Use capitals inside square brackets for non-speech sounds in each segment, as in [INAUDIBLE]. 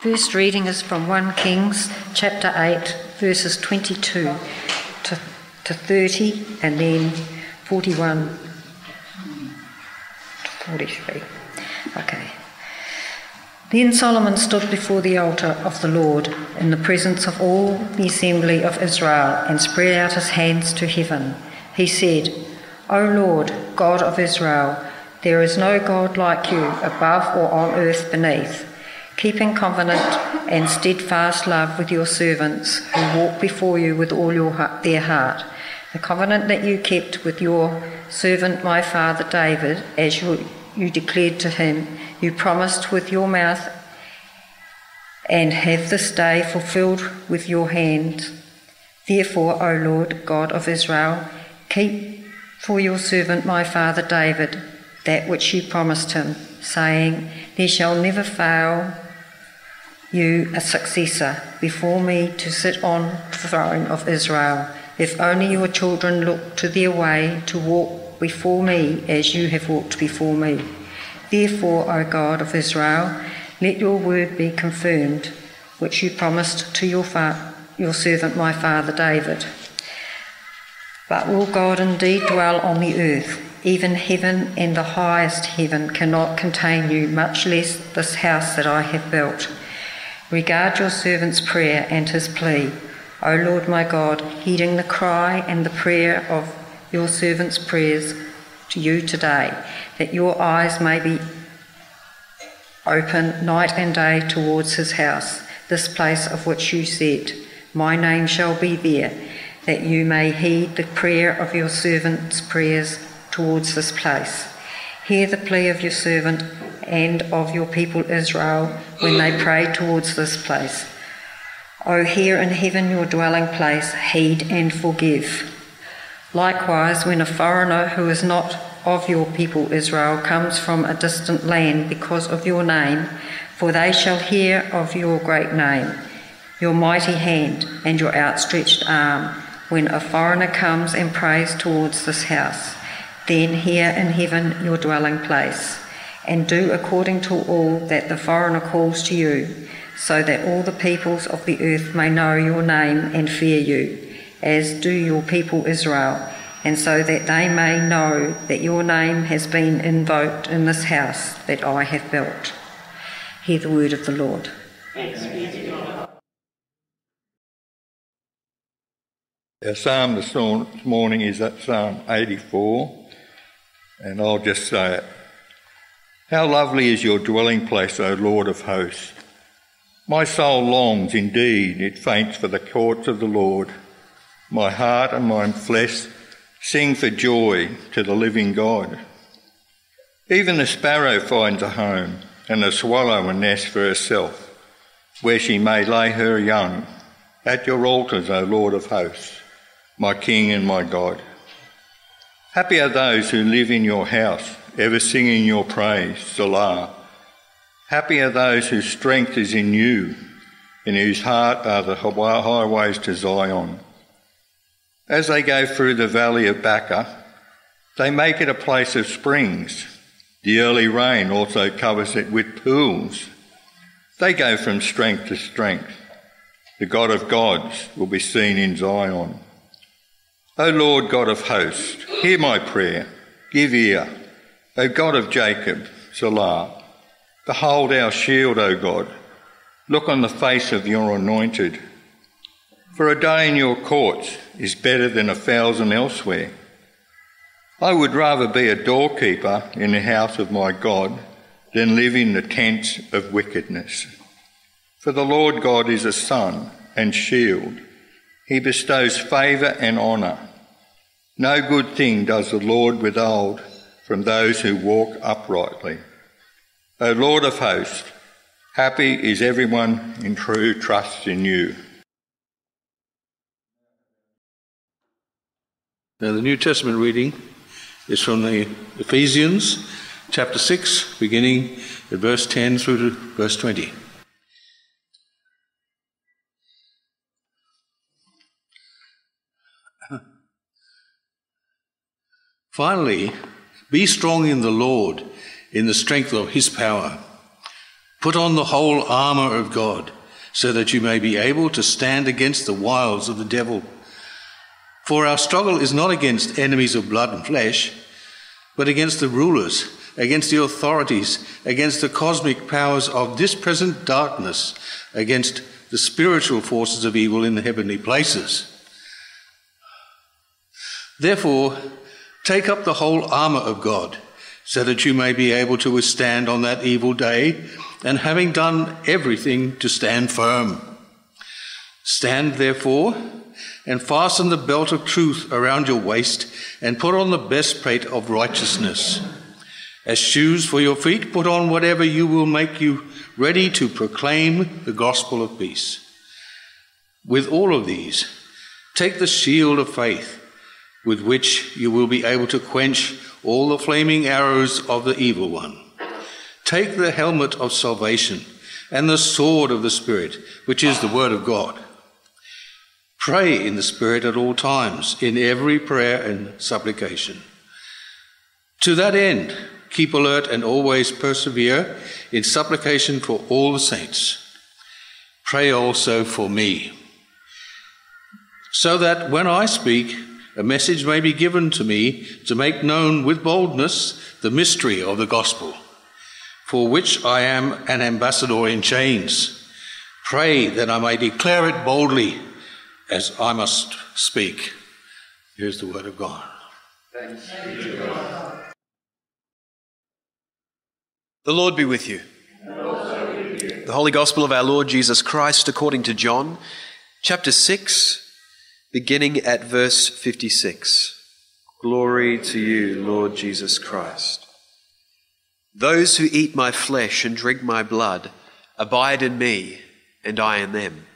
First reading is from 1 Kings chapter 8, verses 22 to, to 30, and then 41 to 43. Okay. Then Solomon stood before the altar of the Lord in the presence of all the assembly of Israel and spread out his hands to heaven. He said, O Lord, God of Israel, there is no God like you above or on earth beneath keeping covenant and steadfast love with your servants who walk before you with all your, their heart. The covenant that you kept with your servant, my father David, as you, you declared to him, you promised with your mouth and have this day fulfilled with your hand. Therefore, O Lord, God of Israel, keep for your servant, my father David, that which you promised him, saying, There shall never fail you a successor before me to sit on the throne of Israel. If only your children look to their way to walk before me as you have walked before me. Therefore, O God of Israel, let your word be confirmed, which you promised to your, fa- your servant my father David. But will God indeed dwell on the earth? Even heaven and the highest heaven cannot contain you, much less this house that I have built. Regard your servant's prayer and his plea, O Lord my God, heeding the cry and the prayer of your servant's prayers to you today, that your eyes may be open night and day towards his house, this place of which you said, My name shall be there, that you may heed the prayer of your servant's prayers towards this place. Hear the plea of your servant and of your people Israel when they pray towards this place. O hear in heaven your dwelling place, heed and forgive. Likewise, when a foreigner who is not of your people Israel comes from a distant land because of your name, for they shall hear of your great name, your mighty hand, and your outstretched arm, when a foreigner comes and prays towards this house. Then hear in heaven your dwelling place and do according to all that the foreigner calls to you, so that all the peoples of the earth may know your name and fear you, as do your people Israel, and so that they may know that your name has been invoked in this house that I have built. Hear the word of the Lord. Our psalm this morning is at Psalm 84, and I'll just say it. How lovely is your dwelling place, O Lord of hosts! My soul longs, indeed, it faints for the courts of the Lord. My heart and my flesh sing for joy to the living God. Even the sparrow finds a home, and the swallow a nest for herself, where she may lay her young. At your altars, O Lord of hosts, my King and my God. Happy are those who live in your house ever singing your praise, Selah. Happy are those whose strength is in you, in whose heart are the highways to Zion. As they go through the valley of Baca, they make it a place of springs. The early rain also covers it with pools. They go from strength to strength. The God of gods will be seen in Zion. O Lord God of hosts, hear my prayer, give ear. O God of Jacob, Selah, behold our shield, O God. Look on the face of your anointed. For a day in your courts is better than a thousand elsewhere. I would rather be a doorkeeper in the house of my God than live in the tents of wickedness. For the Lord God is a sun and shield. He bestows favour and honour. No good thing does the Lord withhold from those who walk uprightly. O Lord of hosts, happy is everyone in true trust in you. Now, the New Testament reading is from the Ephesians chapter 6, beginning at verse 10 through to verse 20. [LAUGHS] Finally, be strong in the Lord, in the strength of his power. Put on the whole armor of God, so that you may be able to stand against the wiles of the devil. For our struggle is not against enemies of blood and flesh, but against the rulers, against the authorities, against the cosmic powers of this present darkness, against the spiritual forces of evil in the heavenly places. Therefore, take up the whole armor of God, so that you may be able to withstand on that evil day, and having done everything, to stand firm. Stand therefore, and fasten the belt of truth around your waist, and put on the breastplate of righteousness. As shoes for your feet, put on whatever you will make you ready to proclaim the gospel of peace. With all of these, take the shield of faith with which you will be able to quench all the flaming arrows of the evil one. Take the helmet of salvation and the sword of the Spirit, which is the Word of God. Pray in the Spirit at all times, in every prayer and supplication. To that end, keep alert and always persevere in supplication for all the saints. Pray also for me, so that when I speak, a message may be given to me to make known with boldness the mystery of the gospel, for which I am an ambassador in chains. Pray that I may declare it boldly as I must speak. Here's the word of God. Thanks be God. The Lord be with you. The Holy Gospel of our Lord Jesus Christ according to John, chapter 6 beginning at verse 56. Glory to you, Lord Jesus Christ. Those who eat my flesh and drink my blood abide in me, and I in them.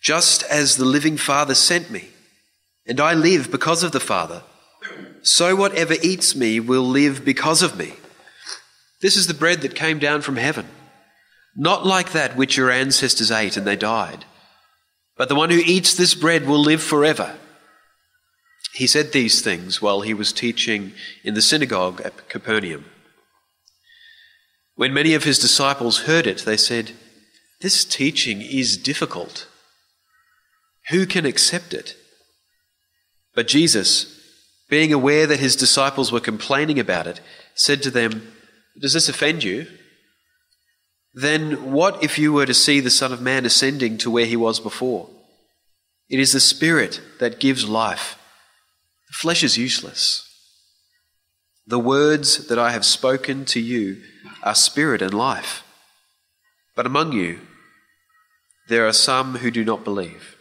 Just as the living Father sent me, and I live because of the Father, so whatever eats me will live because of me. This is the bread that came down from heaven, not like that which your ancestors ate and they died. But the one who eats this bread will live forever. He said these things while he was teaching in the synagogue at Capernaum. When many of his disciples heard it, they said, This teaching is difficult. Who can accept it? But Jesus, being aware that his disciples were complaining about it, said to them, Does this offend you? Then what if you were to see the Son of Man ascending to where he was before? It is the Spirit that gives life. The flesh is useless. The words that I have spoken to you are spirit and life. But among you, there are some who do not believe.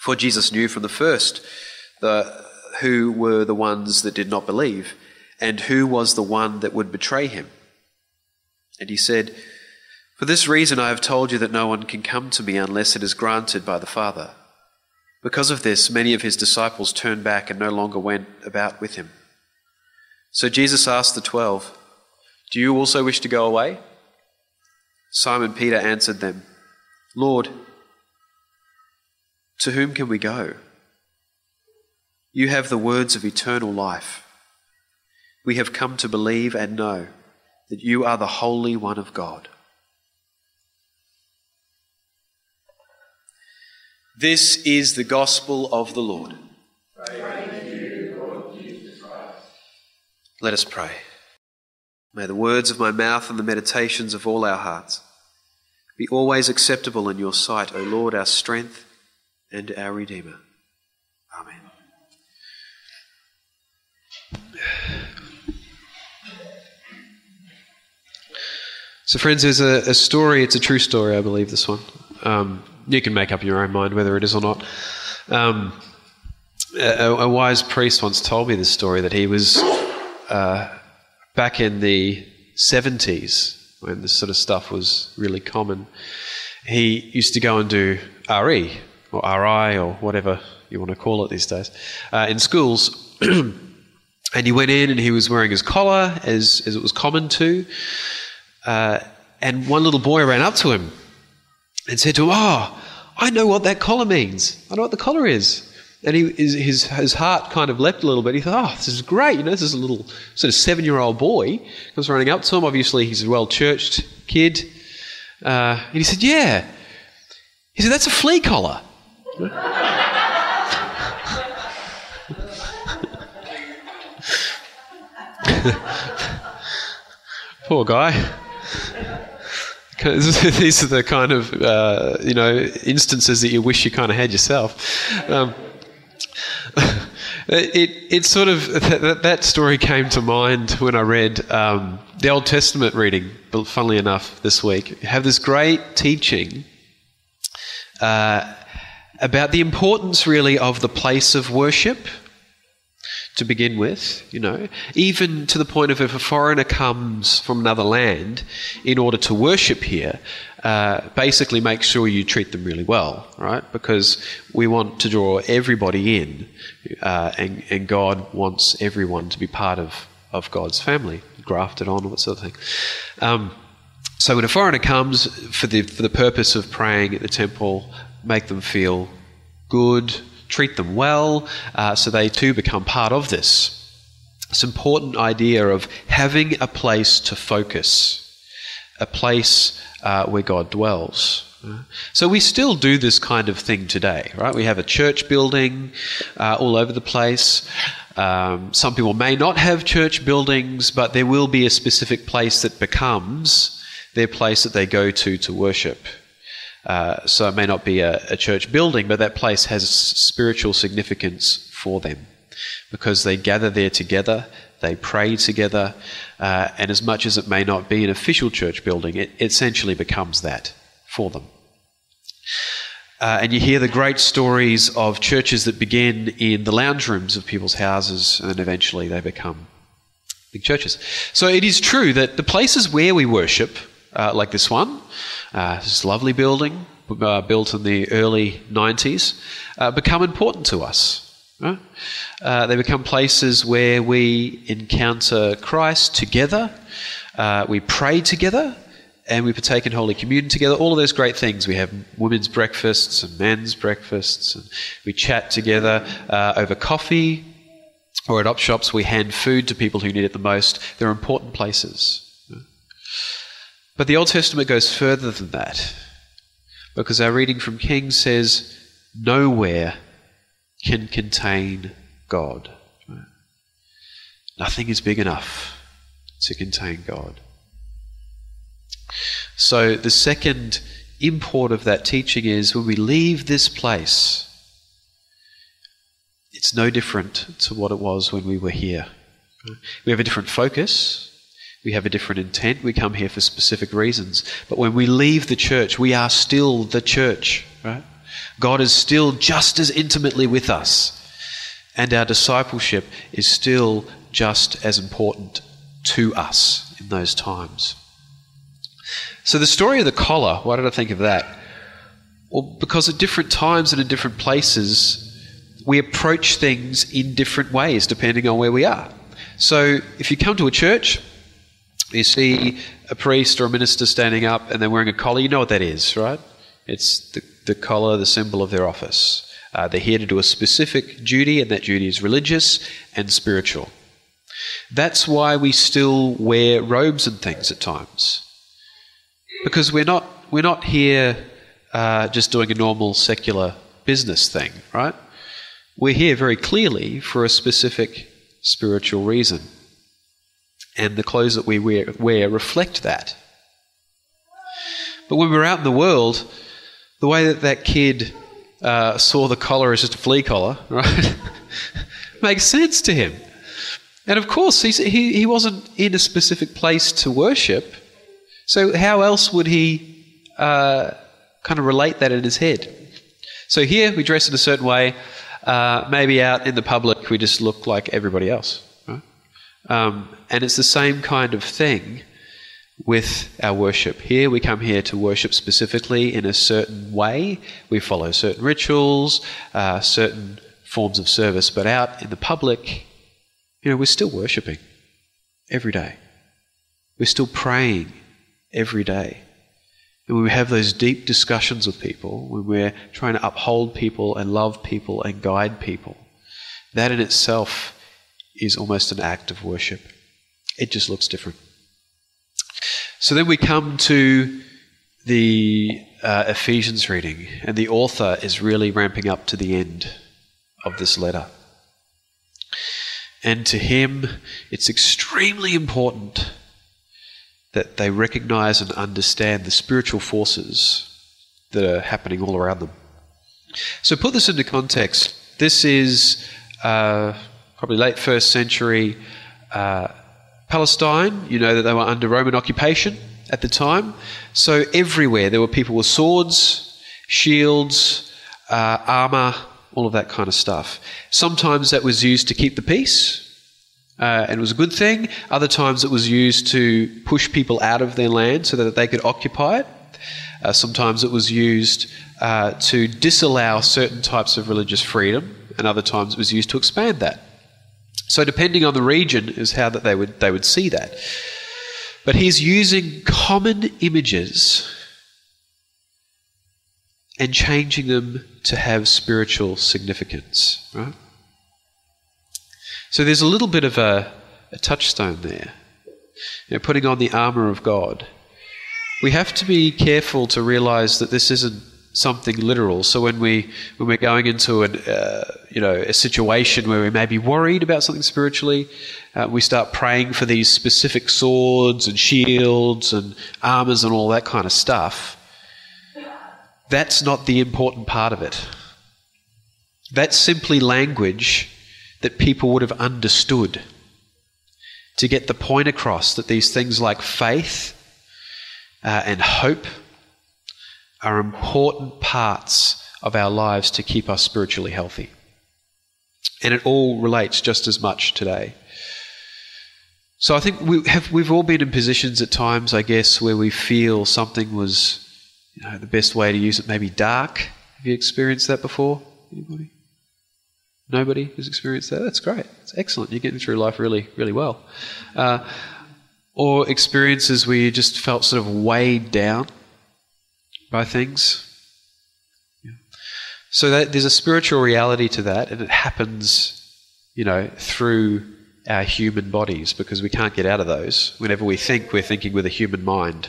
For Jesus knew from the first the, who were the ones that did not believe, and who was the one that would betray him. And he said, for this reason I have told you that no one can come to me unless it is granted by the Father. Because of this, many of his disciples turned back and no longer went about with him. So Jesus asked the twelve, Do you also wish to go away? Simon Peter answered them, Lord, to whom can we go? You have the words of eternal life. We have come to believe and know that you are the Holy One of God. This is the gospel of the Lord. Let us pray. May the words of my mouth and the meditations of all our hearts be always acceptable in your sight, O Lord, our strength and our Redeemer. Amen. So, friends, there's a, a story, it's a true story, I believe, this one. Um, you can make up your own mind whether it is or not. Um, a, a, wise priest once told me this story that he was uh, back in the 70s when this sort of stuff was really common. He used to go and do RE or RI or whatever you want to call it these days uh, in schools. [CLEARS THROAT] and he went in and he was wearing his collar as, as it was common to. Uh, and one little boy ran up to him and said to him, Oh, I know what that collar means. I know what the collar is. And he, his, his heart kind of leapt a little bit. He thought, oh, this is great. You know, this is a little sort of seven year old boy comes running up to him. Obviously, he's a well churched kid. Uh, and he said, yeah. He said, that's a flea collar. [LAUGHS] Poor guy. [LAUGHS] These are the kind of uh, you know instances that you wish you kind of had yourself. Um, [LAUGHS] it it sort of that, that story came to mind when I read um, the Old Testament reading. But funnily enough, this week you have this great teaching uh, about the importance, really, of the place of worship to begin with, you know, even to the point of if a foreigner comes from another land in order to worship here, uh, basically make sure you treat them really well, right? Because we want to draw everybody in, uh, and, and God wants everyone to be part of, of God's family, grafted on, that sort of thing. Um, so when a foreigner comes for the, for the purpose of praying at the temple, make them feel good, treat them well, uh, so they too become part of this. This important idea of having a place to focus, a place uh, where God dwells. So we still do this kind of thing today, right? We have a church building uh, all over the place. Um, some people may not have church buildings, but there will be a specific place that becomes their place that they go to to worship. Uh, so it may not be a, a, church building, but that place has spiritual significance for them because they gather there together, they pray together, uh, and as much as it may not be an official church building, it essentially becomes that for them. Uh, and you hear the great stories of churches that begin in the lounge rooms of people's houses and eventually they become big churches. So it is true that the places where we worship, uh, like this one, uh, this lovely building uh, built in the early 90s, uh, become important to us. Uh, they become places where we encounter Christ together, uh, we pray together, and we partake in Holy Communion together. All of those great things. We have women's breakfasts and men's breakfasts, and we chat together uh, over coffee, or at op shops we hand food to people who need it the most. They're important places. But the Old Testament goes further than that, because our reading from Kings says, nowhere can contain God. Nothing is big enough to contain God. So, the second import of that teaching is when we leave this place, it's no different to what it was when we were here. We have a different focus, we have a different intent. We come here for specific reasons. But when we leave the church, we are still the church, right? God is still just as intimately with us. And our discipleship is still just as important to us in those times. So, the story of the collar, why did I think of that? Well, because at different times and in different places, we approach things in different ways depending on where we are. So, if you come to a church, you see a priest or a minister standing up and they're wearing a collar, you know what that is, right? It's the, the collar, the symbol of their office. Uh, they're here to do a specific duty, and that duty is religious and spiritual. That's why we still wear robes and things at times. Because we're not, we're not here uh, just doing a normal secular business thing, right? We're here very clearly for a specific spiritual reason and the clothes that we wear, wear reflect that. But when we're out in the world, the way that that kid uh, saw the collar as just a flea collar, [LAUGHS] right, makes sense to him. And of course, he, he wasn't in a specific place to worship. So, how else would he uh, kind of relate that in his head? So, here we dress in a certain way. Uh, maybe out in the public, we just look like everybody else. Um, and it's the same kind of thing with our worship. Here, we come here to worship specifically in a certain way. We follow certain rituals, uh, certain forms of service, but out in the public, you know, we're still worshiping every day. We're still praying every day. And when we have those deep discussions with people, when we're trying to uphold people and love people and guide people, that in itself is almost an act of worship. It just looks different. So then we come to the uh, Ephesians reading, and the author is really ramping up to the end of this letter. And to him, it's extremely important that they recognize and understand the spiritual forces that are happening all around them. So, put this into context. This is uh, probably late first century uh, Palestine. You know that they were under Roman occupation at the time. So, everywhere there were people with swords, shields, uh, armor, all of that kind of stuff. Sometimes that was used to keep the peace, uh, and it was a good thing. Other times it was used to push people out of their land so that they could occupy it. Uh, sometimes it was used uh, to disallow certain types of religious freedom, and other times it was used to expand that. So, depending on the region, is how that they would they would see that. But he's using common images and changing them to have spiritual significance, right? So there's a little bit of a, a touchstone there. You know, putting on the armour of God. We have to be careful to realise that this isn't something literal. So when we when we're going into an uh, you know a situation where we may be worried about something spiritually, uh, we start praying for these specific swords and shields and armors and all that kind of stuff. That's not the important part of it. That's simply language that people would have understood to get the point across that these things like faith uh, and hope are important parts of our lives to keep us spiritually healthy. And it all relates just as much today. So I think we have we've all been in positions at times, I guess, where we feel something was, you know, the best way to use it, maybe dark. Have you experienced that before? Anybody? Nobody has experienced that? That's great. It's excellent. You're getting through life really, really well. Uh, or experiences where you just felt sort of weighed down by things. So that, there's a spiritual reality to that, and it happens, you know, through our human bodies because we can't get out of those. Whenever we think, we're thinking with a human mind.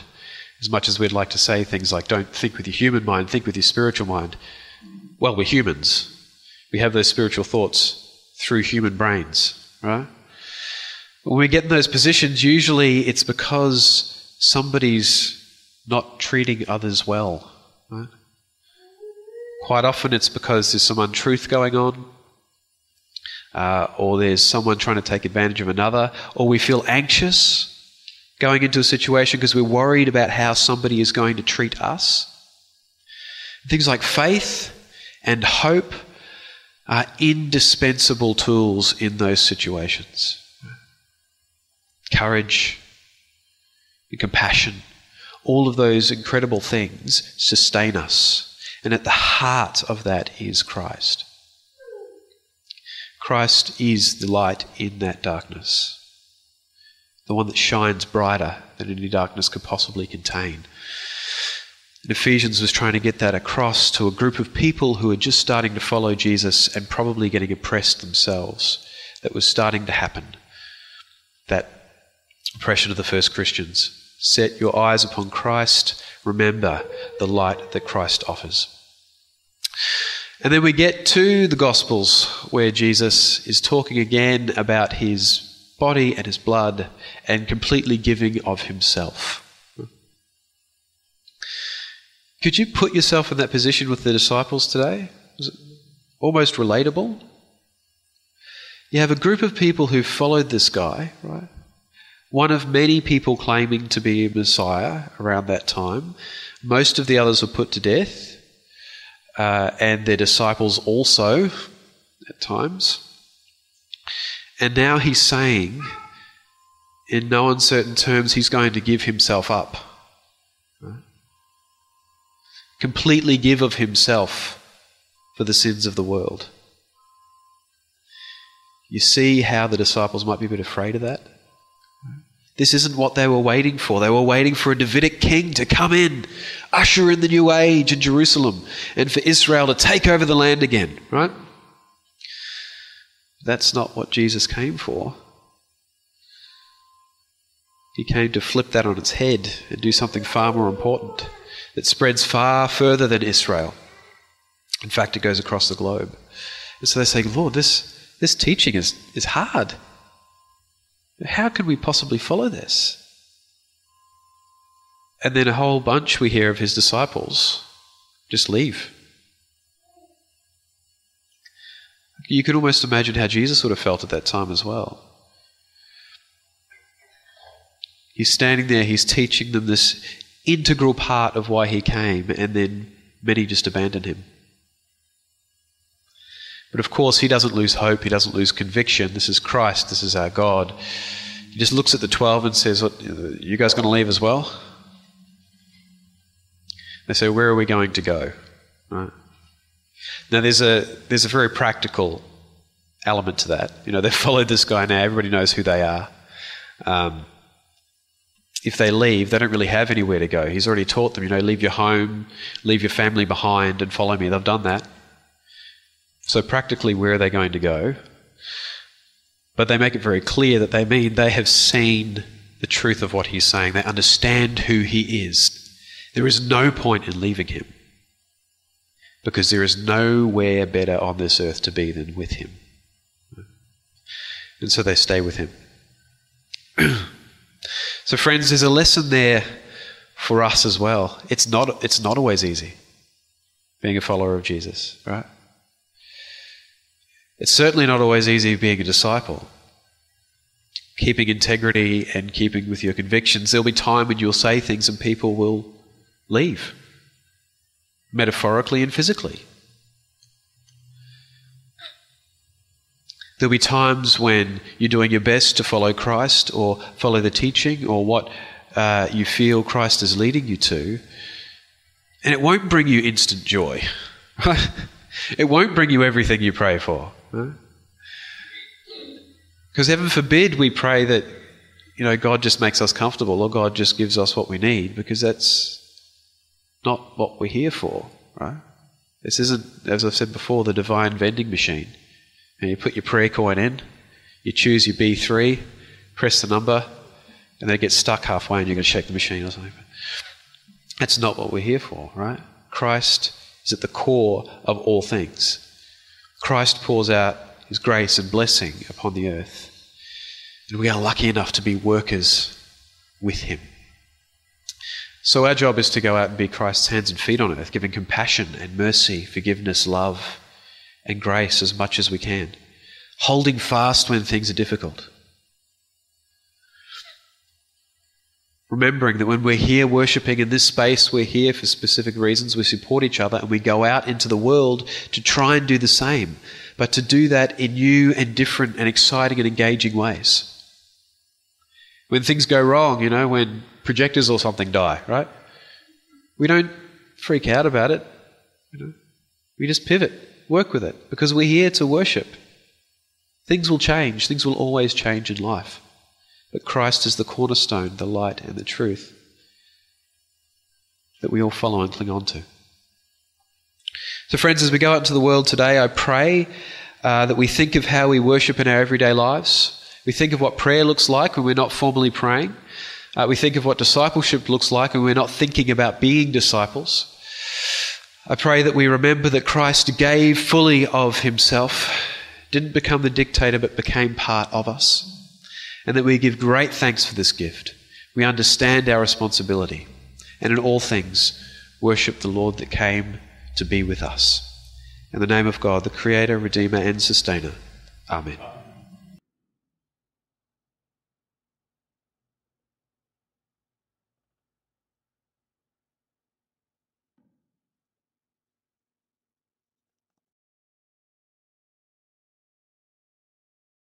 As much as we'd like to say things like, don't think with your human mind, think with your spiritual mind. Well, we're humans. We have those spiritual thoughts through human brains, right? When we get in those positions, usually it's because somebody's not treating others well. Right? Quite often it's because there's some untruth going on, uh, or there's someone trying to take advantage of another, or we feel anxious going into a situation because we're worried about how somebody is going to treat us. Things like faith and hope are indispensable tools in those situations. Courage and compassion, all of those incredible things sustain us. And at the heart of that is Christ. Christ is the light in that darkness, the one that shines brighter than any darkness could possibly contain. And Ephesians was trying to get that across to a group of people who were just starting to follow Jesus and probably getting oppressed themselves. That was starting to happen. That oppression of the first Christians. Set your eyes upon Christ. Remember the light that Christ offers. And then we get to the Gospels where Jesus is talking again about his body and his blood and completely giving of himself. Could you put yourself in that position with the disciples today? Was it almost relatable? You have a group of people who followed this guy, right? One of many people claiming to be a Messiah around that time. Most of the others were put to death, uh, and their disciples also at times. And now he's saying, in no uncertain terms, he's going to give himself up completely give of himself for the sins of the world. You see how the disciples might be a bit afraid of that? This isn't what they were waiting for. They were waiting for a Davidic king to come in, usher in the new age in Jerusalem, and for Israel to take over the land again, right? That's not what Jesus came for. He came to flip that on its head and do something far more important that spreads far further than Israel. In fact, it goes across the globe. And so they're saying, Lord, this, this teaching is, is hard. How could we possibly follow this? And then a whole bunch we hear of his disciples just leave. You can almost imagine how Jesus would have felt at that time as well. He's standing there, he's teaching them this integral part of why he came, and then many just abandon him. But of course, he doesn't lose hope, he doesn't lose conviction. This is Christ, this is our God. He just looks at the 12 and says, what, You guys going to leave as well? They say, Where are we going to go? Right. Now, there's a, there's a very practical element to that. You know, they've [LAUGHS] followed this guy now, everybody knows who they are. Um, if they leave, they don't really have anywhere to go. He's already taught them, you know, leave your home, leave your family behind, and follow me. They've done that. So, practically, where are they going to go? But they make it very clear that they mean they have seen the truth of what he's saying. They understand who he is. There is no point in leaving him because there is nowhere better on this earth to be than with him. And so they stay with him. [CLEARS THROAT] so, friends, there's a lesson there for us as well. It's not, it's not always easy being a follower of Jesus, right? It's certainly not always easy being a disciple. Keeping integrity and keeping with your convictions. There'll be time when you'll say things and people will leave, metaphorically and physically. There'll be times when you're doing your best to follow Christ or follow the teaching or what uh, you feel Christ is leading you to, and it won't bring you instant joy. [LAUGHS] it won't bring you everything you pray for. Because heaven forbid we pray that, you know, God just makes us comfortable or God just gives us what we need, because that's not what we're here for, right? This isn't, as I've said before, the divine vending machine. And you put your prayer coin in, you choose your B3, press the number, and then it gets stuck halfway and you're going to shake the machine or something. That's not what we're here for, right? Christ is at the core of all things. Christ pours out his grace and blessing upon the earth. And we are lucky enough to be workers with him. So our job is to go out and be Christ's hands and feet on earth, giving compassion and mercy, forgiveness, love, and grace as much as we can, holding fast when things are difficult. Remembering that when we're here worshipping in this space, we're here for specific reasons. We support each other and we go out into the world to try and do the same, but to do that in new and different and exciting and engaging ways. When things go wrong, you know, when projectors or something die, right? We don't freak out about it. You know? We just pivot, work with it, because we're here to worship. Things will change, things will always change in life. But Christ is the cornerstone, the light, and the truth that we all follow and cling on to. So, friends, as we go out into the world today, I pray uh, that we think of how we worship in our everyday lives. We think of what prayer looks like when we're not formally praying. Uh, we think of what discipleship looks like when we're not thinking about being disciples. I pray that we remember that Christ gave fully of himself, didn't become the dictator, but became part of us and that we give great thanks for this gift. We understand our responsibility, and in all things, worship the Lord that came to be with us. In the name of God, the Creator, Redeemer, and Sustainer. Amen.